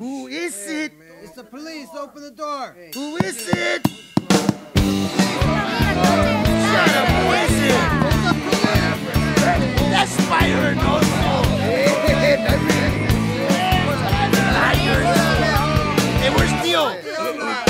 Who is hey, it? Man. It's the police. Open the door. Hey. Who is it? Shut up. Who is it? It's the police. That's why you're no soul. They were.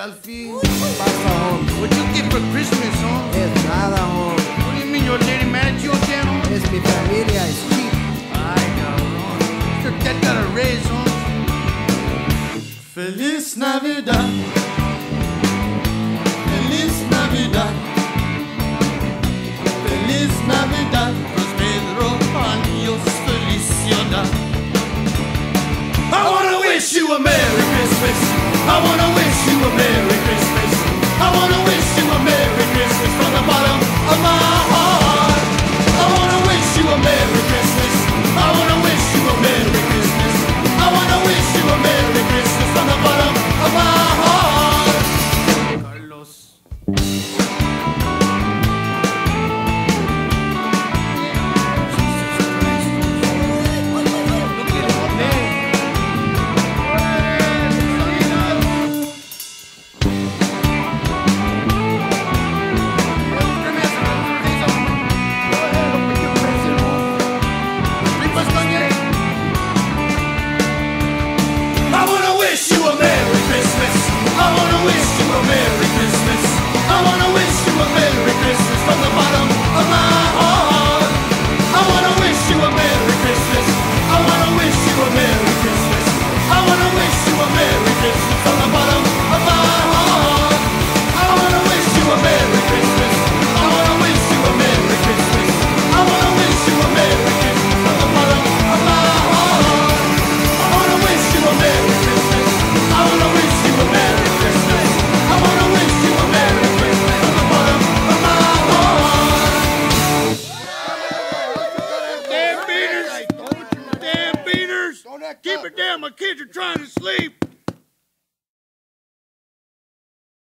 Ralphie. ¿Qué pasa, homie? What you get for Christmas, homie? Es nada, homie. What do you mean your lady mad at you again, homie? Es mi familia, es cheap. Ay, cabrón. Your dad got a raise, homie. Feliz Navidad. Keep up. it down. My kids are trying to sleep.